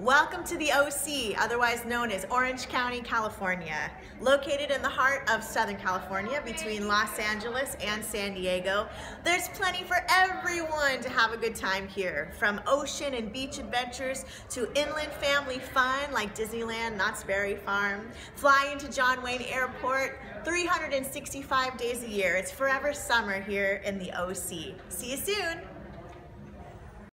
Welcome to the OC, otherwise known as Orange County, California. Located in the heart of Southern California between Los Angeles and San Diego, there's plenty for everyone to have a good time here. From ocean and beach adventures to inland family fun like Disneyland, Knott's Berry Farm, flying to John Wayne Airport, 365 days a year. It's forever summer here in the OC. See you soon.